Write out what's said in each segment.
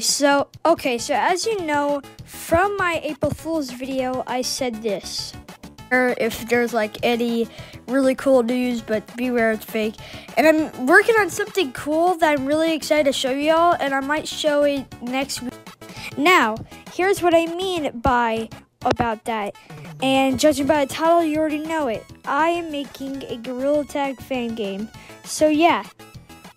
So okay, so as you know from my April Fool's video, I said this. Or if there's like any really cool news, but beware it's fake. And I'm working on something cool that I'm really excited to show y'all, and I might show it next week. Now, here's what I mean by about that. And judging by the title, you already know it. I am making a Gorilla Tag fan game. So yeah,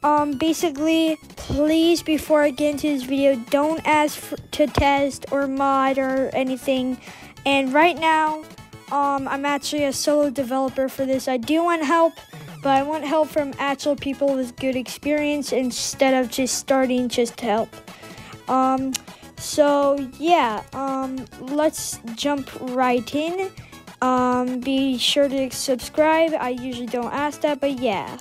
um, basically, please, before I get into this video, don't ask for, to test or mod or anything. And right now, um, I'm actually a solo developer for this. I do want help, but I want help from actual people with good experience instead of just starting just to help. Um, so yeah, um, let's jump right in. Um, be sure to subscribe. I usually don't ask that, but yeah.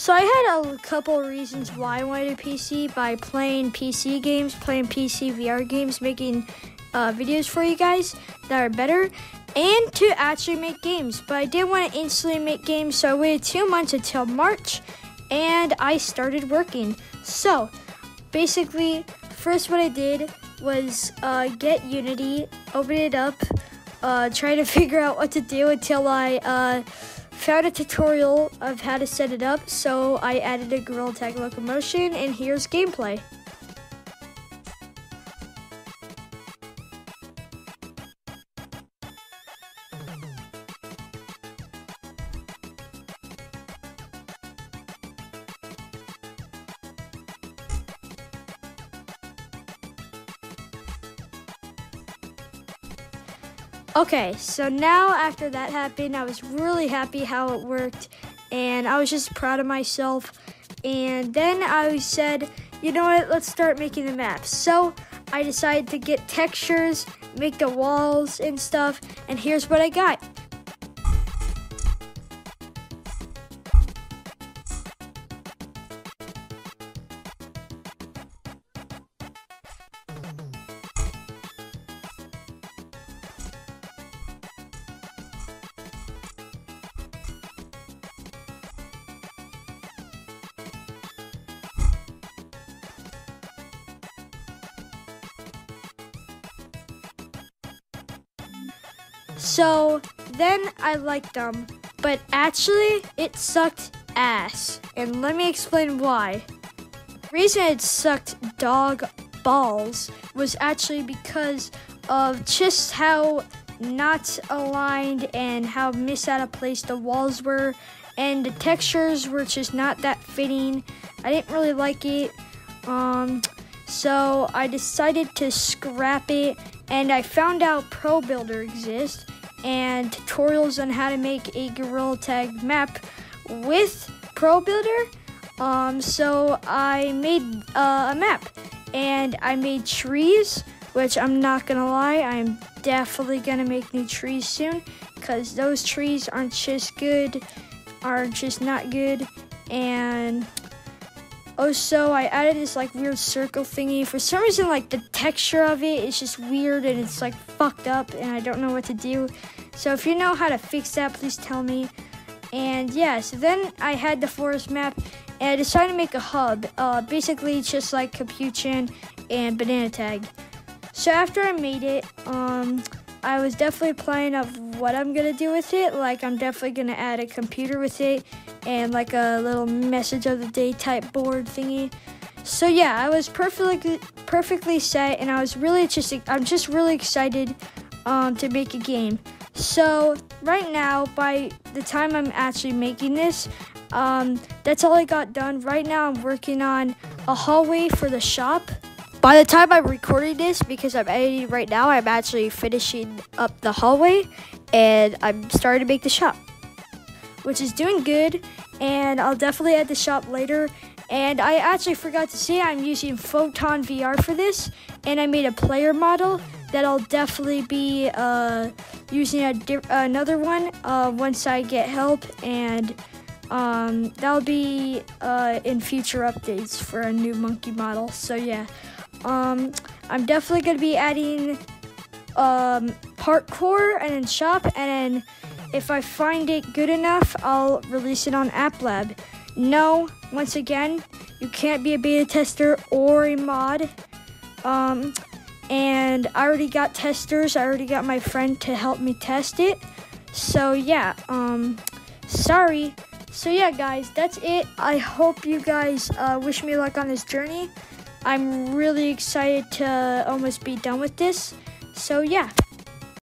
So I had a couple reasons why I wanted a PC by playing PC games, playing PC VR games, making uh, videos for you guys that are better, and to actually make games. But I didn't want to instantly make games, so I waited two months until March, and I started working. So basically, first what I did was uh, get Unity, open it up, uh, try to figure out what to do until I uh, Found a tutorial of how to set it up, so I added a Gorilla Tag Locomotion, and here's gameplay. Okay, so now after that happened, I was really happy how it worked, and I was just proud of myself. And then I said, you know what, let's start making the maps. So I decided to get textures, make the walls and stuff, and here's what I got. So then I liked them, but actually it sucked ass. And let me explain why. Reason it sucked dog balls was actually because of just how not aligned and how mis out of place the walls were and the textures were just not that fitting. I didn't really like it. Um, so I decided to scrap it and I found out Pro Builder exists and tutorials on how to make a Gorilla Tag map with Pro Builder. Um, so I made uh, a map and I made trees, which I'm not gonna lie, I'm definitely gonna make new trees soon because those trees aren't just good, are just not good, and also, I added this like weird circle thingy. For some reason, like the texture of it is just weird and it's like fucked up, and I don't know what to do. So if you know how to fix that, please tell me. And yeah, so then I had the forest map, and I decided to make a hub. Uh, basically, just like Capuchin and Banana Tag. So after I made it, um, I was definitely planning of what I'm gonna do with it. Like I'm definitely gonna add a computer with it and like a little message of the day type board thingy. So yeah, I was perfectly perfectly set, and I was really just I'm just really excited um, to make a game. So right now, by the time I'm actually making this, um, that's all I got done. Right now, I'm working on a hallway for the shop. By the time I'm recording this, because I'm editing right now, I'm actually finishing up the hallway, and I'm starting to make the shop which is doing good, and I'll definitely add the shop later. And I actually forgot to say I'm using Photon VR for this, and I made a player model that I'll definitely be uh, using di- another one uh, once I get help, and um, that'll be uh, in future updates for a new monkey model. So yeah, um, I'm definitely gonna be adding um, parkour and then shop and then if I find it good enough, I'll release it on App Lab. No, once again, You can't be a beta tester or a mod. Um, and I already got testers. I already got my friend to help me test it. So yeah, um, sorry. So yeah, guys, that's it. I hope you guys uh, wish me luck on this journey. I'm really excited to almost be done with this. So yeah.